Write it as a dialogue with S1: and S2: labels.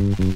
S1: Música